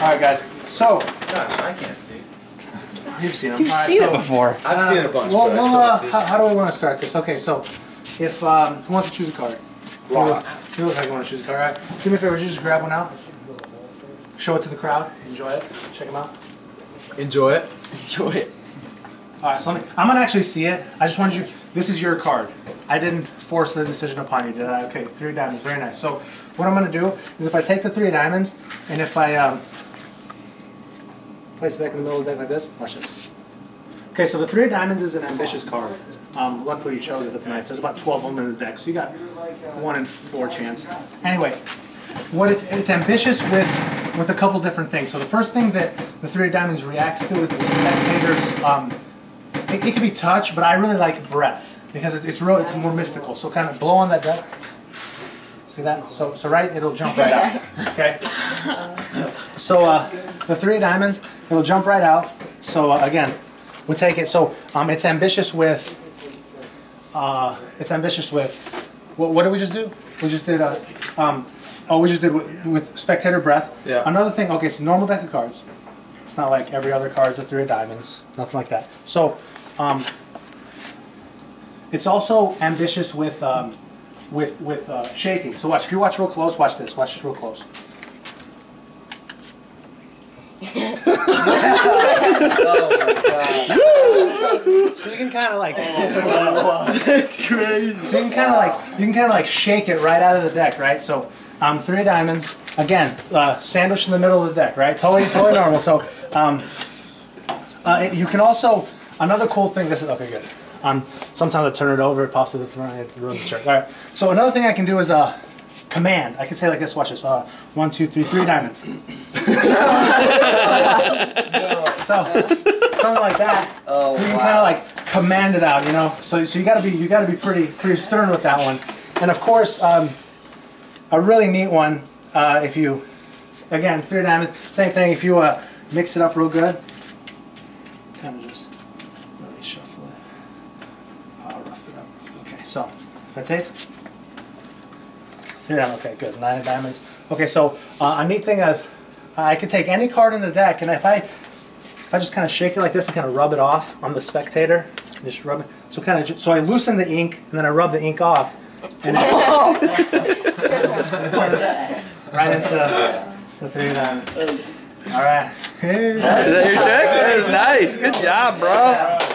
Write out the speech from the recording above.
All right, guys. So Gosh, I can't see. you've seen them. You've All right, seen so, it before. I've seen it a bunch. Well, but well uh, how, how do we want to start this? Okay, so if um, who wants to choose a card? Rock. You look like you want to choose a card. All right. Do me a favor. Just grab one out? Show it to the crowd. Enjoy it. Check them out. Enjoy it. Enjoy it. All right. So let me, I'm gonna actually see it. I just wanted you. This is your card. I didn't force the decision upon you, did I? Okay. Three diamonds. Very nice. So what I'm gonna do is if I take the three diamonds and if I um, place it back in the middle of the deck like this, watch this. Okay, so the three of diamonds is an ambitious card. Um, luckily you chose it, that's nice. There's about 12 of them in the deck, so you got one in four chance. Anyway, what it, it's ambitious with with a couple different things. So the first thing that the three of diamonds reacts to is the spectator's, um, it, it can be touch, but I really like breath because it, it's real, it's more mystical. So kind of blow on that deck. See that? So, so right, it'll jump right out. Okay. So uh, the three of diamonds, it'll jump right out. So uh, again, we'll take it. So um, it's ambitious with. Uh, it's ambitious with. What, what did we just do? We just did. Uh, um, oh, we just did with, with spectator breath. Yeah. Another thing. Okay, so normal deck of cards. It's not like every other card's a three of diamonds. Nothing like that. So, um, it's also ambitious with um, with with uh, shaking. So watch. If you watch real close, watch this. Watch this real close. So you can kind of like. That's crazy. So you can kind of like you can kind of like shake it right out of the deck, right? So um, three diamonds again, uh, sandwiched in the middle of the deck, right? Totally, totally normal. So um, uh, you can also another cool thing. This is okay, good. Um, sometimes I turn it over, it pops to the front, it ruins the trick. All right. So another thing I can do is uh, command. I can say like this. Watch this. Uh, one, two, three, three diamonds. so something like that. Oh, you can kind of like command it out, you know. So, so you got to be you got to be pretty pretty stern with that one. And of course, um, a really neat one. Uh, if you, again, three diamonds, same thing. If you uh, mix it up real good, kind of just really shuffle it. I'll rough it up. Okay, so if I take. Yeah, okay, good. Nine of diamonds. Okay, so uh, a neat thing is I can take any card in the deck, and if I if I just kind of shake it like this and kind of rub it off on the spectator, just rub it. So kind of, so I loosen the ink and then I rub the ink off, and it, it right into the three diamonds. All right. Is that your trick? That is nice. Good job, bro.